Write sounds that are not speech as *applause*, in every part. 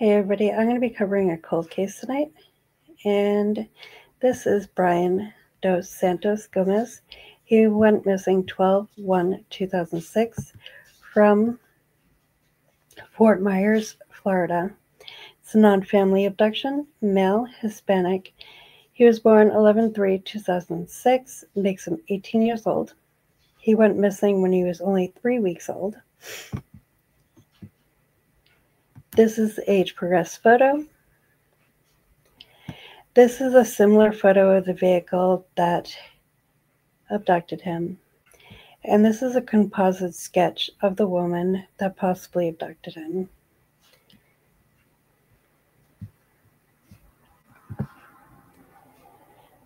Hey everybody, I'm going to be covering a cold case tonight, and this is Bryan Dos Santos Gomes. He went missing 12 1 2006 from Fort Myers, Florida. It's a non family abduction, male, Hispanic. He was born 11 3 2006, makes him 18 years old. He went missing when he was only three weeks old. This is the age progressed photo. This is a similar photo of the vehicle that abducted him. And this is a composite sketch of the woman that possibly abducted him.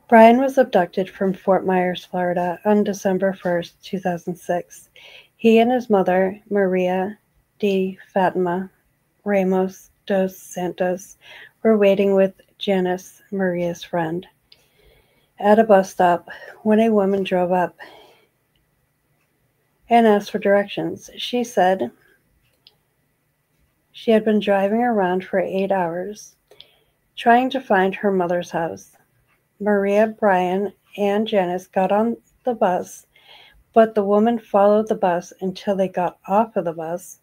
Bryan was abducted from Fort Myers, Florida on December 1st, 2006. He and his mother, Maria de Fatima, Ramos dos Santos were waiting with Janice, Maria's friend, at a bus stop when a woman drove up and asked for directions. She said she had been driving around for eight hours trying to find her mother's house. Maria, Bryan, and Janice got on the bus, but the woman followed the bus until they got off of the bus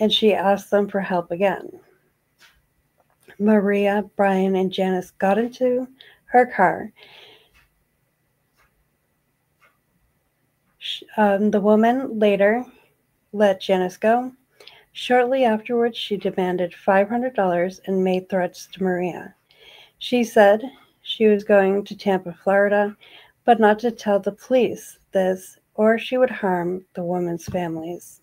and she asked them for help again. Maria, Bryan, and Janice got into her car. Um, the woman later let Janice go. Shortly afterwards, she demanded $500 and made threats to Maria. She said she was going to Tampa, Florida, but not to tell the police this, or she would harm the woman's families.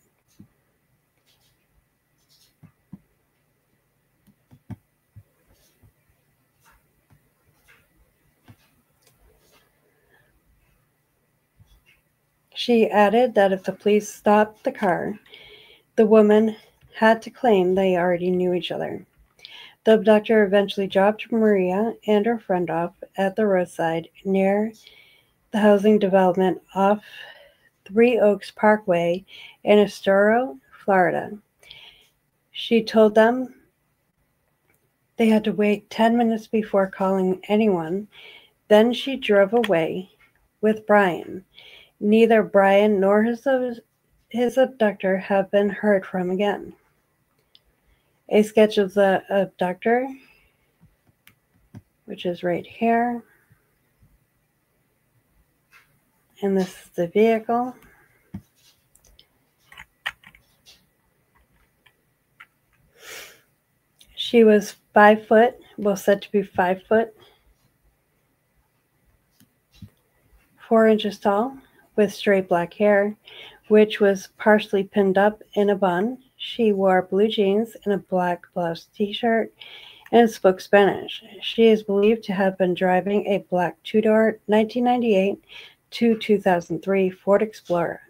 She added that if the police stopped the car, the woman had to claim they already knew each other. The abductor eventually dropped Maria and her friend off at the roadside near the housing development off Three Oaks Parkway in Estero, Florida. She told them they had to wait 10 minutes before calling anyone. Then she drove away with Bryan. Neither Bryan nor his, his abductor have been heard from again. A sketch of the abductor, which is right here. And this is the vehicle. She was five foot, well said to be five foot, four inches tall, with straight black hair, which was partially pinned up in a bun. She wore blue jeans and a black blouse t shirt and spoke Spanish. She is believed to have been driving a black two door 1998 to 2003 Ford Explorer,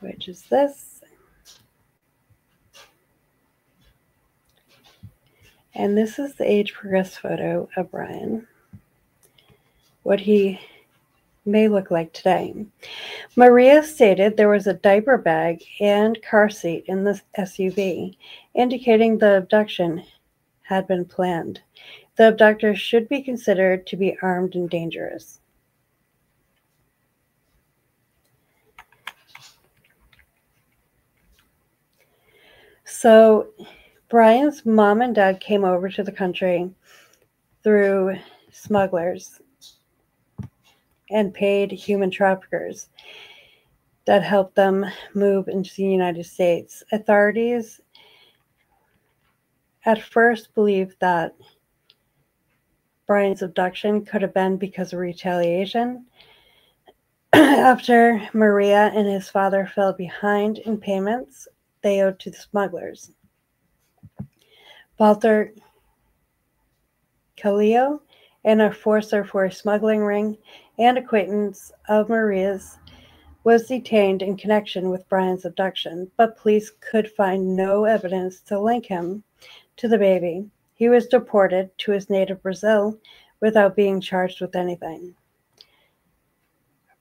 which is this. And this is the age progress photo of Bryan. What he may look like today. Maria stated there was a diaper bag and car seat in the SUV, indicating the abduction had been planned. The abductor should be considered to be armed and dangerous. So, Bryan's mom and dad came over to the country through smugglers and paid human traffickers that helped them move into the United States. Authorities at first believed that Bryan's abduction could have been because of retaliation. *clears throat* After Maria and his father fell behind in payments they owed to the smugglers. Walter Calio, a forcer for a smuggling ring, and acquaintance of Maria's, was detained in connection with Bryan's abduction, but police could find no evidence to link him to the baby. He was deported to his native Brazil without being charged with anything.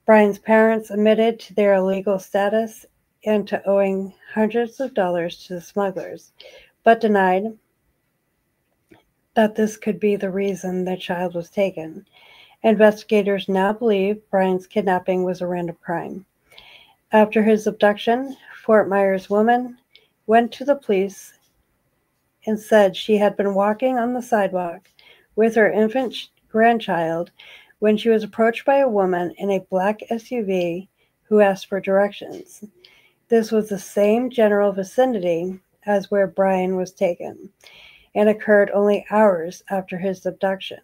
Bryan's parents admitted to their illegal status and to owing hundreds of dollars to the smugglers, but denied that this could be the reason the child was taken. Investigators now believe Bryan's kidnapping was a random crime. After his abduction, Fort Myers woman went to the police and said she had been walking on the sidewalk with her infant grandchild when she was approached by a woman in a black SUV who asked for directions. This was the same general vicinity as where Bryan was taken and occurred only hours after his abduction.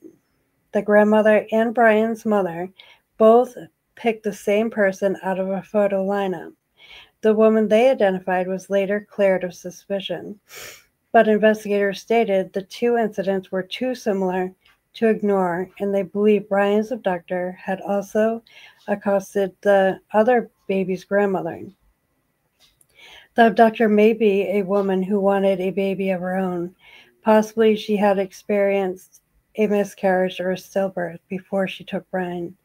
The grandmother and Bryan's mother both picked the same person out of a photo lineup. The woman they identified was later cleared of suspicion, but investigators stated the two incidents were too similar to ignore, and they believe Bryan's abductor had also accosted the other baby's grandmother. The abductor may be a woman who wanted a baby of her own. Possibly she had experienced a miscarriage or a stillbirth before she took Bryan.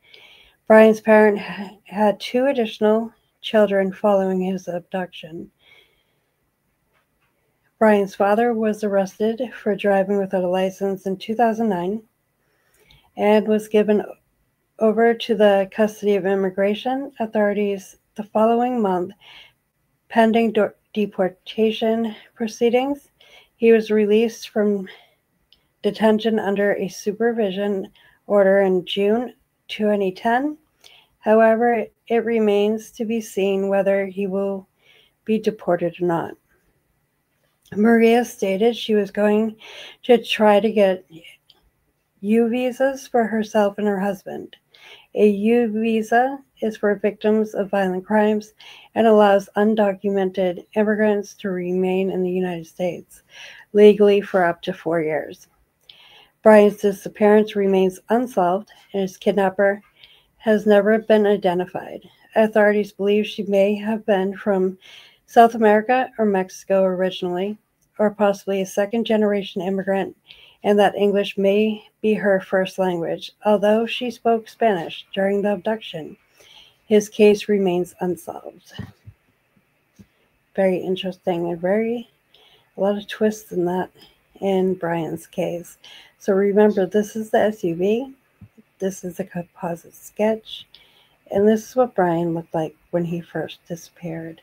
Bryan's parent had two additional children following his abduction. Bryan's father was arrested for driving without a license in 2009 and was given over to the custody of immigration authorities the following month pending deportation proceedings. He was released from detention under a supervision order in June 2010. However, it remains to be seen whether he will be deported or not. Maria stated she was going to try to get U visas for herself and her husband. A U visa is for victims of violent crimes and allows undocumented immigrants to remain in the United States legally for up to four years. Bryan's disappearance remains unsolved, and his kidnapper has never been identified. Authorities believe she may have been from South America or Mexico originally, or possibly a second generation immigrant, and that English may be her first language. Although she spoke Spanish during the abduction, his case remains unsolved. Very interesting and very a lot of twists in that in Bryan's case. So remember, this is the SUV, this is a composite sketch, and this is what Bryan looked like when he first disappeared.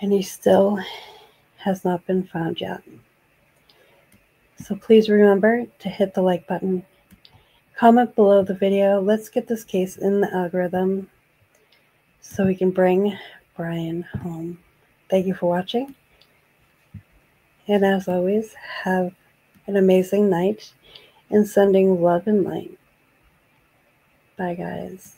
And he still has not been found yet. So please remember to hit the like button. Comment below the video. Let's get this case in the algorithm so we can bring Bryan home. Thank you for watching. And as always, have an amazing night and sending love and light. Bye, guys.